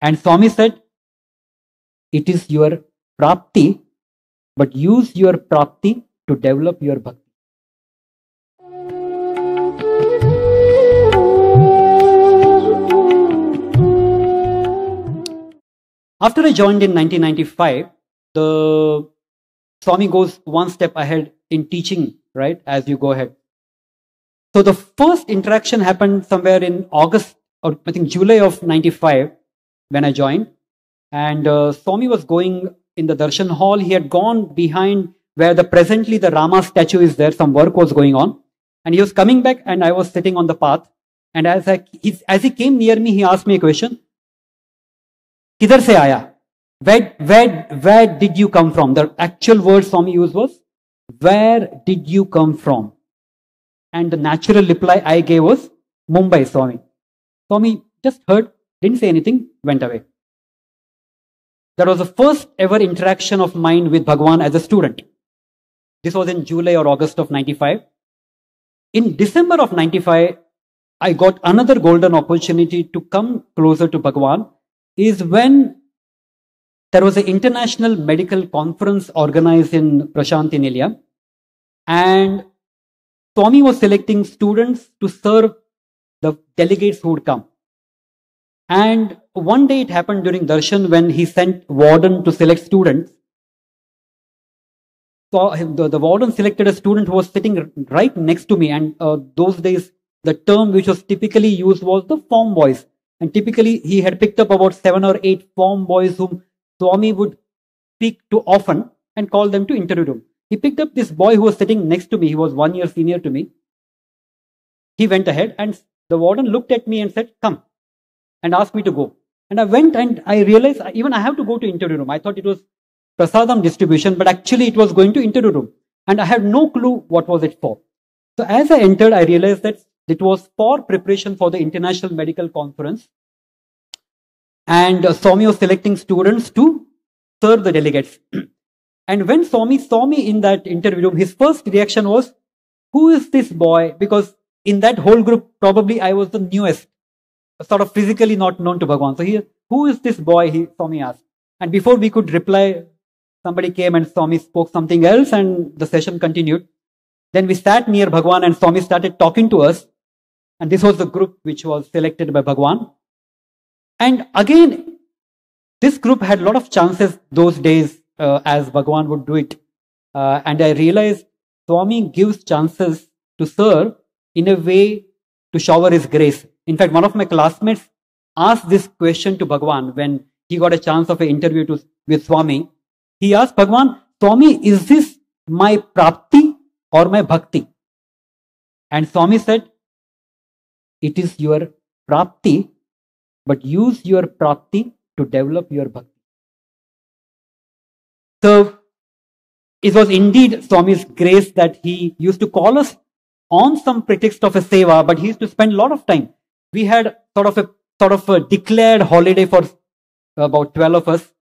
And Swami said, it is your prapti, but use your prapti to develop your bhakti. After I joined in 1995, the Swami goes one step ahead in teaching, right, as you go ahead. So the first interaction happened somewhere in August or I think July of 95 when I joined. And uh, Swami was going in the darshan hall. He had gone behind where the presently the Rama statue is there. Some work was going on, and he was coming back, and I was sitting on the path. And as I, he, as he came near me, he asked me a question. Kidhar se? Where, where, where did you come from? The actual word Swami used was, where did you come from? And the natural reply I gave was, Mumbai, Swami. Swami just heard didn't say anything went away. That was the first ever interaction of mine with bhagwan as a student. This was in july or august of 95 in december of 95 i got another golden opportunity to come closer to bhagwan is when there was an international medical conference organized in Prasanthi and Swami was selecting students to serve the delegates who would come. And one day it happened during darshan when he sent warden to select students. So the, the warden selected a student who was sitting right next to me. And uh, those days, the term which was typically used was the form boys. And typically, he had picked up about seven or eight form boys whom Swami would speak to often and call them to interview room. He picked up this boy who was sitting next to me. He was one year senior to me. He went ahead and the warden looked at me and said, come and asked me to go. And I went and I realized even I have to go to interview room. I thought it was prasadam distribution, but actually it was going to interview room. And I had no clue what was it for. So as I entered, I realized that it was for preparation for the International Medical Conference. And uh, Swami was selecting students to serve the delegates. and when Swami saw me in that interview room, his first reaction was, who is this boy? Because in that whole group, probably I was the newest, sort of physically not known to Bhagwan. So he, who is this boy? He, Swami asked. And before we could reply, somebody came and Swami spoke something else and the session continued. Then we sat near Bhagwan and Swami started talking to us. And this was the group which was selected by Bhagwan. And again, this group had a lot of chances those days uh, as Bhagwan would do it. Uh, and I realized Swami gives chances to serve in a way to shower his grace. In fact, one of my classmates asked this question to Bhagwan when he got a chance of an interview to, with Swami. He asked Bhagwan, Swami, is this my prapti or my bhakti? And Swami said, it is your prapti, but use your prapti to develop your bhakti. So it was indeed Swami's grace that he used to call us on some pretext of a seva, but he used to spend a lot of time. We had sort of a sort of a declared holiday for about 12 of us.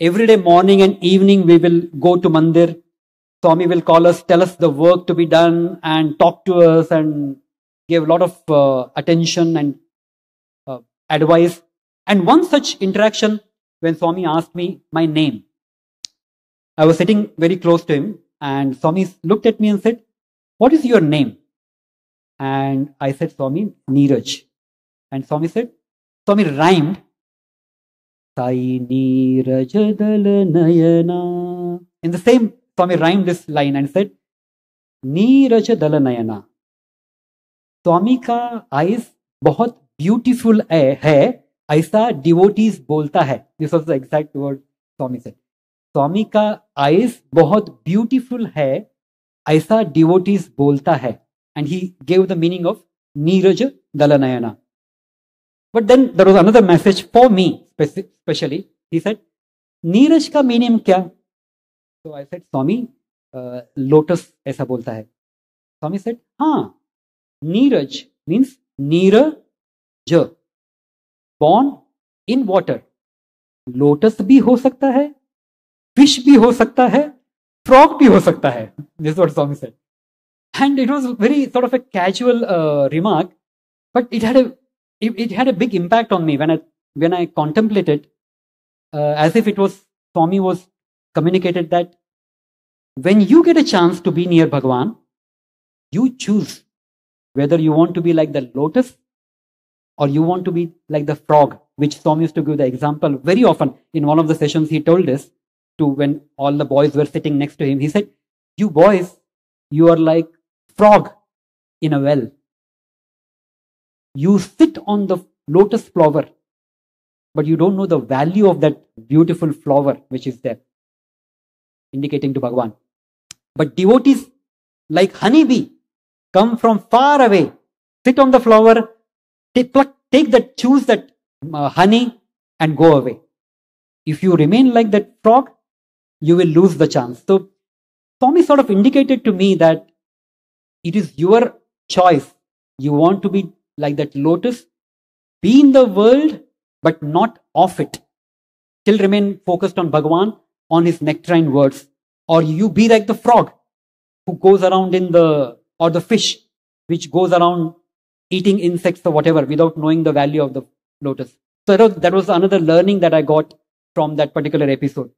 Every day morning and evening we will go to mandir. Swami will call us, tell us the work to be done and talk to us and give a lot of uh, attention and uh, advice. And one such interaction when Swami asked me my name. I was sitting very close to him and Swami looked at me and said, What is your name? And I said, Swami, Neeraj. And Swami said, Swami rhymed, Sai Neeraj Nayana. In the same, Swami rhymed this line and said, Neeraj Nayana. स्वामी का ice बहुत beautiful है ऐसा devotees बोलता है this was the exact word Swami से स्वामी का ice बहुत beautiful है ऐसा डिवोटीज बोलता है and he gave the meaning of Neeraj दलनयना But then there was another message for me, especially. He said, नीरज का मीनिंग क्या तो आई सेड स्वामी लोटस ऐसा बोलता है स्वामी सेड हाँ नीरज मीन्स नीर ज बॉर्न इन वाटर लोटस भी हो सकता है फ़िश भी हो सकता है फ्रॉक भी हो सकता है this what Swami said and it was very sort of a casual remark but it had a it, it, had a big impact on me when i when I contemplated, uh, as if it was Swami was communicated that when you get a chance to be near Bhagwan, you choose whether you want to be like the lotus or you want to be like the frog, which Swami used to give the example very often. In one of the sessions, he told this to when all the boys were sitting next to him. He said, You boys, you are like frog in a well. You sit on the lotus flower, but you don't know the value of that beautiful flower which is there, indicating to Bhagwan. But devotees, like honeybee, come from far away, sit on the flower, take, pluck, take that, choose that uh, honey and go away. If you remain like that frog, you will lose the chance. So, Swami sort of indicated to me that it is your choice. You want to be like that lotus, be in the world, but not of it. Still remain focused on Bhagwan, on his nectarine words. Or you be like the frog who goes around in the, or the fish which goes around eating insects or whatever without knowing the value of the lotus. So that was, that was another learning that I got from that particular episode.